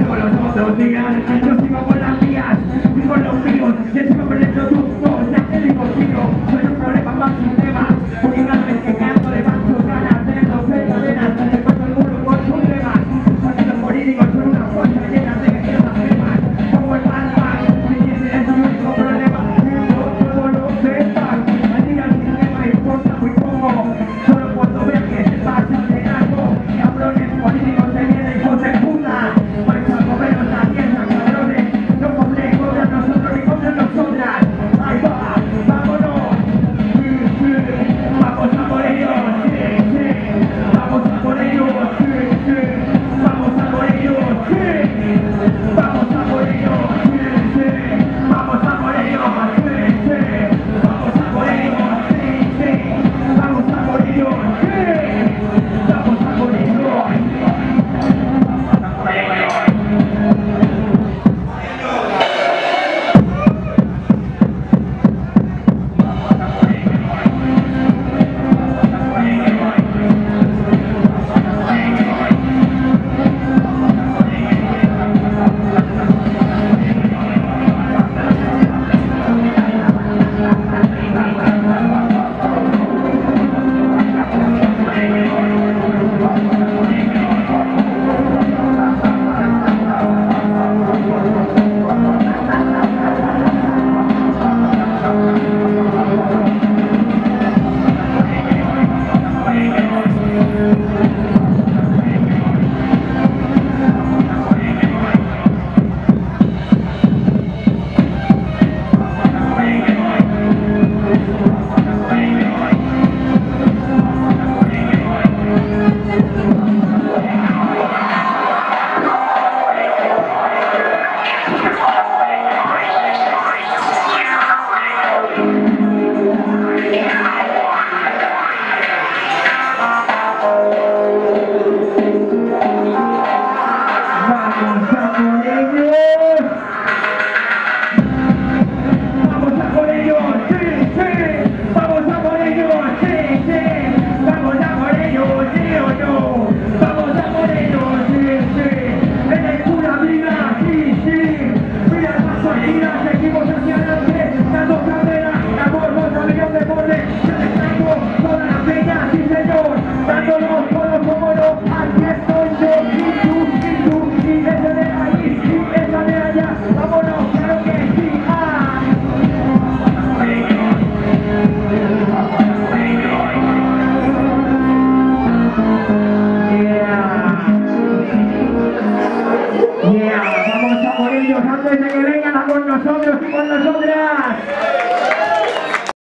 escuela somos los